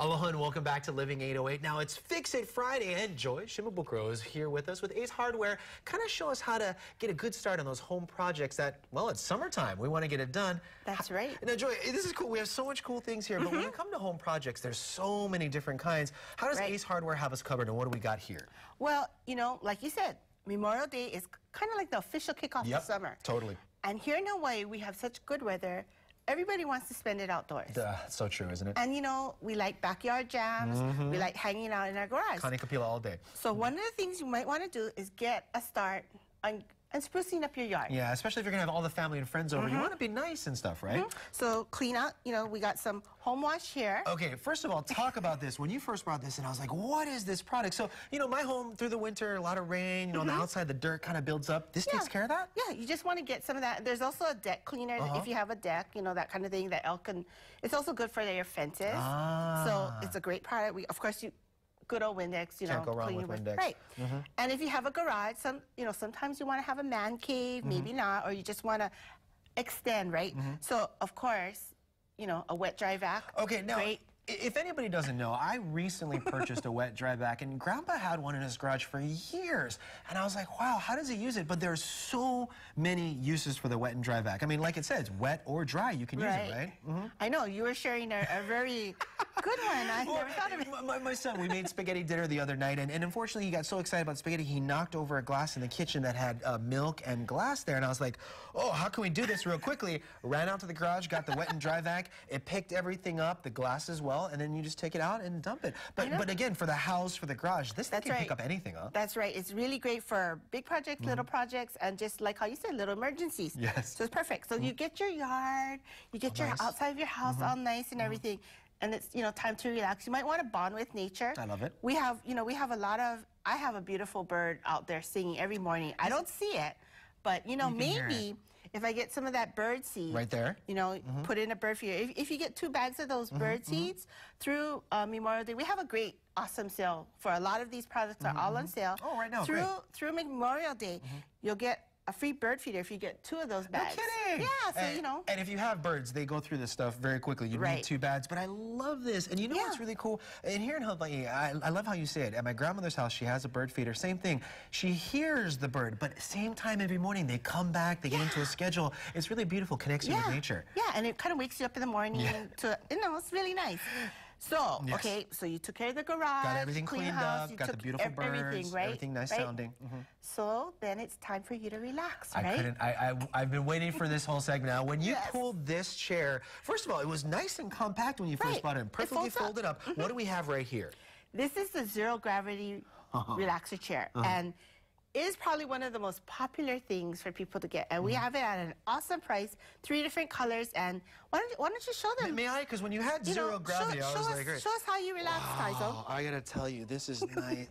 Aloha and welcome back to Living 808. Now it's Fix It Friday and Joy Shimabukuro is here with us with Ace Hardware. Kind of show us how to get a good start on those home projects that, well, it's summertime. We want to get it done. That's right. Now Joy, this is cool. We have so much cool things here, but when mm-hmm. you come to home projects, there's so many different kinds. How does Right. Ace Hardware have us covered and what do we got here? Well, you know, like you said, Memorial Day is kind of like the official kickoff Yep, of summer. totally. And here in Hawaii, we have such good weather. Everybody wants to spend it outdoors. Duh, so true, isn't it? And you know, we like backyard jams. We mm-hmm. like hanging out in our garage. kanikapila all day. So one of the things you might want to do is get a start on, on sprucing up your yard. Yeah, especially if you're going to have all the family and friends over. Mm-hmm. You want to be nice and stuff, right? So clean out. You know, we got some home wash here. Okay, first of all, talk about this. When you first brought this in, I was like, what is this product? So, you know, my home through the winter, a lot of rain, you know, on the outside, the dirt kind of builds up. This takes care of that? Yeah, you just want to get some of that. There's also a deck cleaner Uh-huh. if you have a deck, you know, that kind of thing that elk can. It's also good for their fences. Ah. So it's a great product. We, of course, you good old Windex, you Can't know, go wrong clean with Windex. Mm-hmm. Right. And if you have a garage, some you know, sometimes you want to have a man cave, Mm-hmm. maybe not, or you just want to extend, right? So of course, you know, a wet dry vac. Okay, now, Great. If anybody doesn't know, I recently purchased a wet dry vac, and Grandpa had one in his garage for years. And I was like, wow, how does he use it? But there's so many uses for the wet and dry vac. I mean, like it says, wet or dry, you can use it, right? Mm-hmm. I know you were sharing a, a very good one. I Well, never thought of it. my- My, my son, we made spaghetti dinner the other night, and, and unfortunately, he got so excited about spaghetti, he knocked over a glass in the kitchen that had uh, milk and glass there. And I was like, oh, how can we do this real quickly? Ran out to the garage, got the wet and dry vac. It picked everything up, the glass as well, and then you just take it out and dump it. But, but again, for the house, for the garage, this thing That's can pick up anything, huh? That's right. It's really great for big projects, little mm-hmm. projects, and just like how you said, little emergencies. Mm-hmm. Yes. So it's perfect. So you mm. get your yard, you get oh, your nice. outside of your house all mm-hmm. nice and mm-hmm. everything, and it's you know time to relax. You might want to bond with nature. I love it. We have you know we have a lot of. I have a beautiful bird out there singing every morning. I don't see it, but you know You maybe. If I get some of that bird seed, Right there? you know, put in a bird feeder. If, if you get two bags of those bird seeds through uh, Memorial Day, we have a great, awesome sale for a lot of these products are all on sale. Oh, right now, Through great. Mm-hmm. through Memorial Day, you'll get a free bird feeder if you get two of those No bags. kidding. Yeah, so and, you know. And if you have birds, they go through this stuff very quickly. You need Right. two bags, but I love this. And you know what's really cool? And here in Hawaii, I, I love how you say it. At my grandmother's house, she has a bird feeder. Same thing. She hears the bird, but same time every morning they come back. They get into a schedule. It's really beautiful. Connects you yeah. with nature. Yeah, and it kind of wakes you up in the morning Yeah. to, you know, it's really nice. So, Yes. okay, so you took care of the garage, Got everything clean cleaned house, up. you Got the beautiful ev- birds. everything, right? Everything nice Right? sounding. Mhm. So then it's time for you to relax, I couldn't. I, I I've been waiting for this whole segment. Now, when you Yes. pulled this chair, first of all, it was nice and compact when you first Right. brought it in, It perfectly folds up. folded up. What do we have right here? This is the zero gravity Uh-huh. relaxer chair, and it is probably one of the most popular things for people to get. And we Mm-hmm. have it at an awesome price, three different colors. And why don't you, why don't you show them? May I? Because when you had you know, zero gravity, show, I was us, like, great. show us how you relax, Taizo. Oh, I gotta tell you, this is nice.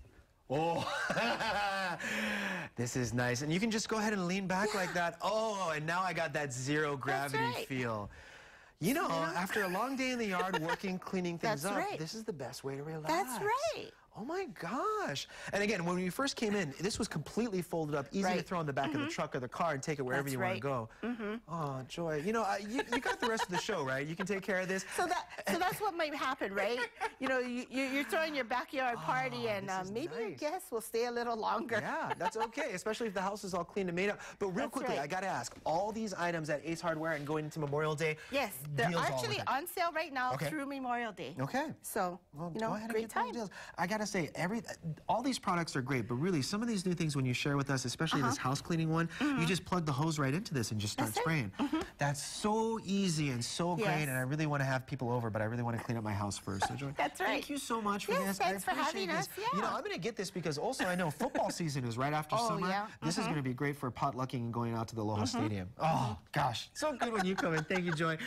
Oh, this is nice. And you can just go ahead and lean back like that. Oh, and now I got that zero gravity right. feel. You know, after a long day in the yard working, cleaning things That's up, right. this is the best way to relax. That's right. Oh my gosh. And again, when we first came in, this was completely folded up, easy to Right. Mm-hmm. throw in the back of the truck or the car and take it wherever That's you right. want to go. Oh, Joy. You know, I, you, you got the rest of the show, right? You can take care of this. So that so that's what might happen, right? You know, you, you're throwing your backyard party, and Oh, uh, maybe your nice. guests will stay a little longer. Yeah, that's okay, especially if the house is all clean and made up. But real That's quickly, right. I gotta ask, all these items at Ace Hardware and going into Memorial Day, Yes, they're actually on sale right now Okay. through Memorial Day. Okay. So Well, you go know, ahead and great get time. deals. I gotta say, every all these products are great, but really, some of these new things when you share with us, especially this house cleaning one, you just plug the hose right into this and just start Uh-huh. Mm-hmm. That's spraying. That's so easy and so great, and I really want to have people over, but I really want to clean up my house first. So, Joy, That's Thank you so much for Yes, this. thanks I for having this. us, You know, yeah. I'm gonna get this because also I know football season is right after Oh, summer. yeah. Mm-hmm. This is gonna be great for potlucking and going out to the Aloha Stadium. Oh gosh, so good when you come in. Thank you, Joy.